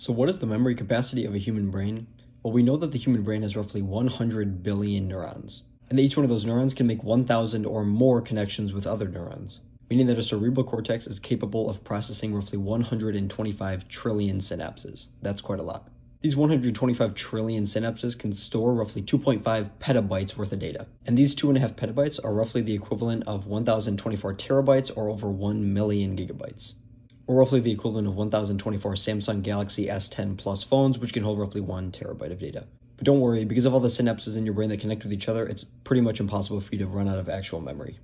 So, what is the memory capacity of a human brain? Well, we know that the human brain has roughly 100 billion neurons, and each one of those neurons can make 1,000 or more connections with other neurons, meaning that a cerebral cortex is capable of processing roughly 125 trillion synapses. That's quite a lot. These 125 trillion synapses can store roughly 2.5 petabytes worth of data. And these 2.5 petabytes are roughly the equivalent of 1024 terabytes or over 1 million gigabytes or roughly the equivalent of 1024 Samsung Galaxy S10 Plus phones, which can hold roughly 1 terabyte of data. But don't worry, because of all the synapses in your brain that connect with each other, it's pretty much impossible for you to run out of actual memory.